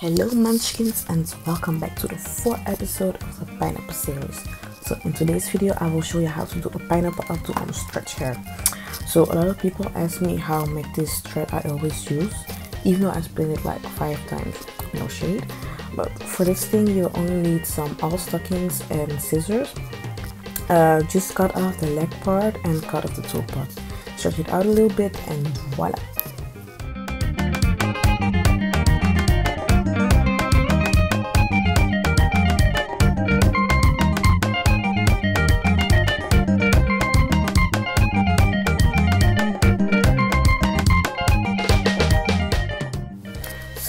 Hello munchkins and welcome back to the fourth episode of the pineapple series. So in today's video I will show you how to do a pineapple updo on stretch hair. So a lot of people ask me how I make this thread I always use even though I split it like five times, no shade. But for this thing you only need some all stockings and scissors. Uh, just cut off the leg part and cut off the toe part. Stretch it out a little bit and voila.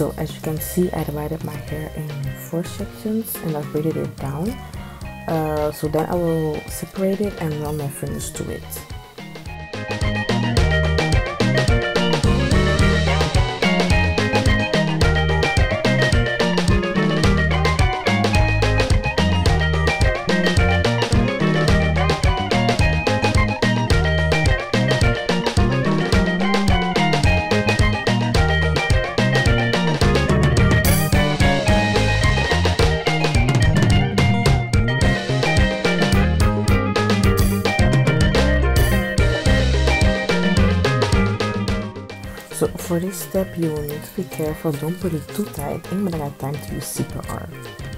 So as you can see, I divided my hair in four sections and I've braided it down. Uh, so then I will separate it and run my fingers to it. So for this step you will need to be careful, don't put it too tight. But I got time to use CPR.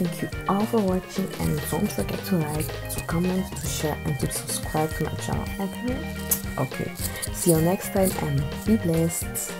Thank you all for watching and don't forget to like, to comment, to share and to subscribe to my channel. Okay? Okay. See you next time and be blessed.